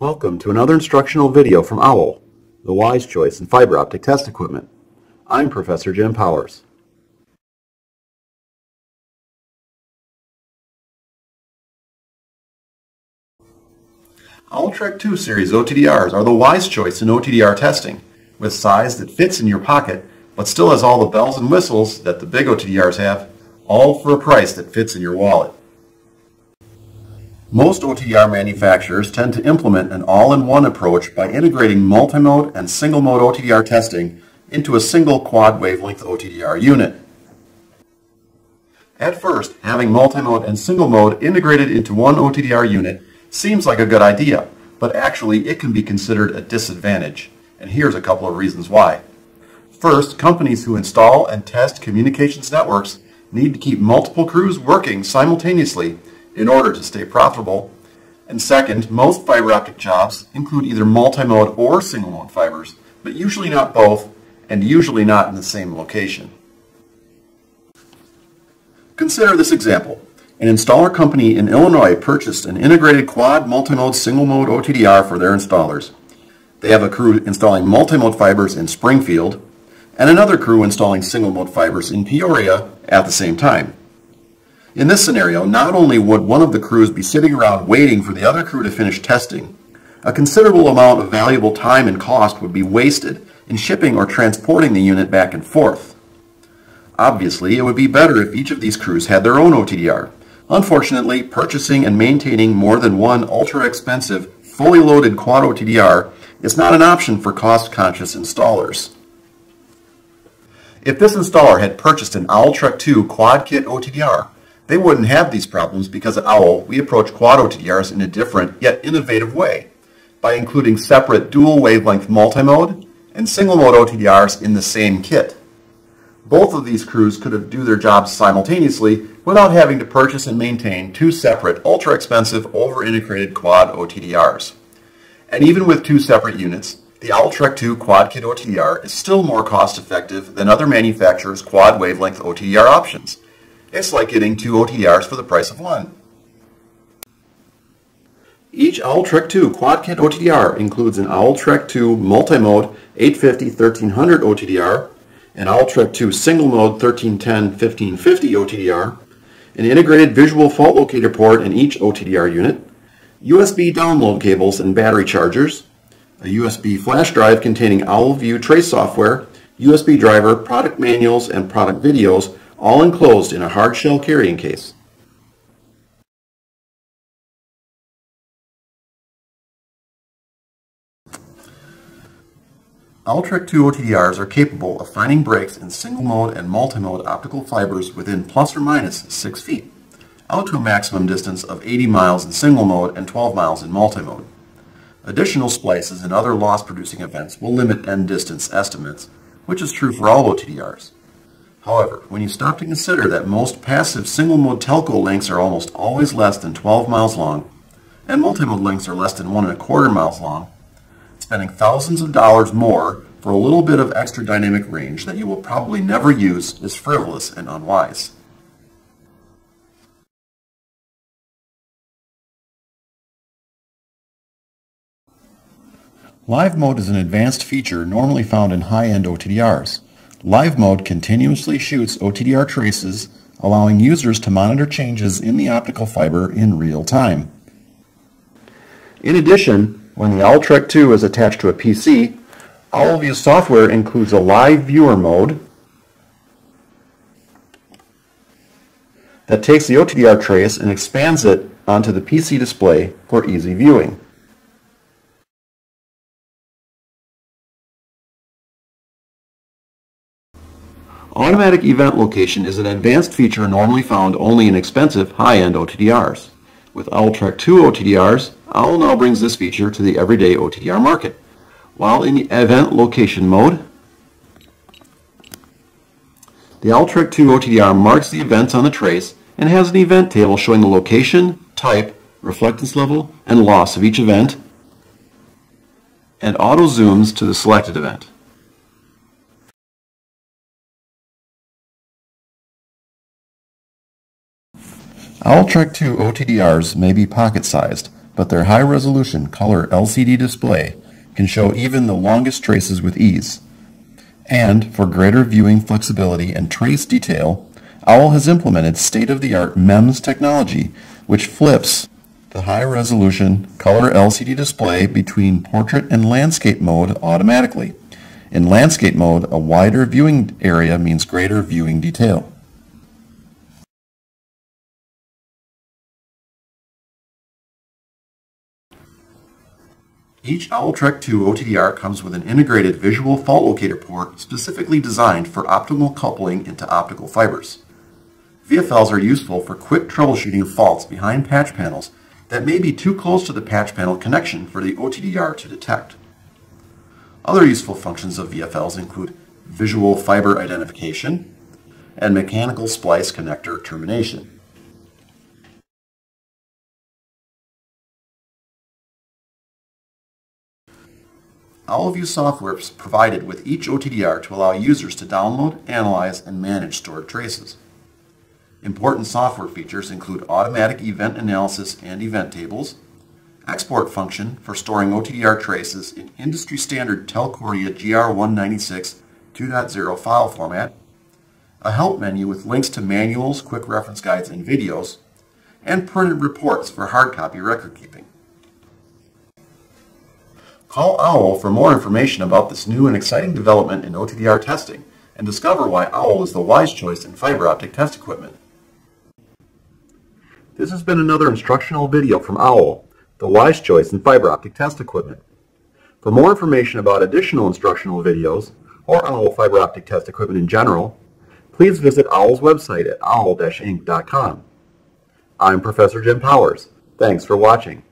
Welcome to another instructional video from OWL, the Wise Choice in Fiber Optic Test Equipment. I'm Professor Jim Powers. OWL Trek 2 series OTDRs are the wise choice in OTDR testing, with size that fits in your pocket, but still has all the bells and whistles that the big OTDRs have, all for a price that fits in your wallet. Most OTDR manufacturers tend to implement an all-in-one approach by integrating multi-mode and single-mode OTDR testing into a single quad wavelength OTDR unit. At first, having multi-mode and single-mode integrated into one OTDR unit seems like a good idea, but actually it can be considered a disadvantage, and here's a couple of reasons why. First, companies who install and test communications networks need to keep multiple crews working simultaneously in order to stay profitable. And second, most fiber optic jobs include either multi-mode or single-mode fibers, but usually not both, and usually not in the same location. Consider this example. An installer company in Illinois purchased an integrated quad multi-mode single-mode OTDR for their installers. They have a crew installing multi-mode fibers in Springfield, and another crew installing single-mode fibers in Peoria at the same time. In this scenario, not only would one of the crews be sitting around waiting for the other crew to finish testing, a considerable amount of valuable time and cost would be wasted in shipping or transporting the unit back and forth. Obviously, it would be better if each of these crews had their own OTDR. Unfortunately, purchasing and maintaining more than one ultra-expensive, fully loaded quad OTDR is not an option for cost-conscious installers. If this installer had purchased an OWL Trek 2 Quad Kit OTDR, they wouldn't have these problems because at OWL, we approach quad OTDRs in a different yet innovative way by including separate dual wavelength multimode and single mode OTDRs in the same kit. Both of these crews could do their jobs simultaneously without having to purchase and maintain two separate ultra expensive over integrated quad OTDRs. And even with two separate units, the OWL Trek 2 Quad Kit OTDR is still more cost effective than other manufacturers' quad wavelength OTDR options it's like getting two OTDRs for the price of one. Each OWL Trek 2 Quad Kit OTDR includes an OWL Trek 2 multi-mode 850-1300 OTDR, an OWL Trek 2 single-mode 1310-1550 OTDR, an integrated visual fault locator port in each OTDR unit, USB download cables and battery chargers, a USB flash drive containing OWLView trace software, USB driver, product manuals, and product videos all enclosed in a hard shell carrying case. OWL 2 OTDRs are capable of finding breaks in single-mode and multi-mode optical fibers within plus or minus 6 feet, out to a maximum distance of 80 miles in single-mode and 12 miles in multi-mode. Additional splices and other loss-producing events will limit end distance estimates, which is true for all OTDRs. However, when you stop to consider that most passive single-mode telco links are almost always less than 12 miles long, and multi-mode links are less than one and a quarter miles long, spending thousands of dollars more for a little bit of extra dynamic range that you will probably never use is frivolous and unwise. Live mode is an advanced feature normally found in high-end OTDRs. Live mode continuously shoots OTDR traces, allowing users to monitor changes in the optical fiber in real time. In addition, when the OWL Trek 2 is attached to a PC, OWLView software includes a live viewer mode that takes the OTDR trace and expands it onto the PC display for easy viewing. Automatic event location is an advanced feature normally found only in expensive high-end OTDRs. With OWL Trek 2 OTDRs, OWL now brings this feature to the everyday OTDR market. While in the event location mode, the OWL Trek 2 OTDR marks the events on the trace and has an event table showing the location, type, reflectance level, and loss of each event, and auto zooms to the selected event. OWL Trek 2 OTDRs may be pocket-sized, but their high-resolution color LCD display can show even the longest traces with ease. And for greater viewing flexibility and trace detail, OWL has implemented state-of-the-art MEMS technology, which flips the high-resolution color LCD display between portrait and landscape mode automatically. In landscape mode, a wider viewing area means greater viewing detail. Each OWLTREK 2 OTDR comes with an integrated visual fault locator port specifically designed for optimal coupling into optical fibers. VFLs are useful for quick troubleshooting of faults behind patch panels that may be too close to the patch panel connection for the OTDR to detect. Other useful functions of VFLs include visual fiber identification and mechanical splice connector termination. OwlView software is provided with each OTDR to allow users to download, analyze, and manage stored traces. Important software features include automatic event analysis and event tables, export function for storing OTDR traces in industry standard Telcordia GR196 2.0 file format, a help menu with links to manuals, quick reference guides, and videos, and printed reports for hard copy record keeping. Call OWL for more information about this new and exciting development in OTDR testing and discover why OWL is the wise choice in fiber optic test equipment. This has been another instructional video from OWL, the wise choice in fiber optic test equipment. For more information about additional instructional videos, or OWL fiber optic test equipment in general, please visit OWL's website at owl-inc.com. I'm Professor Jim Powers. Thanks for watching.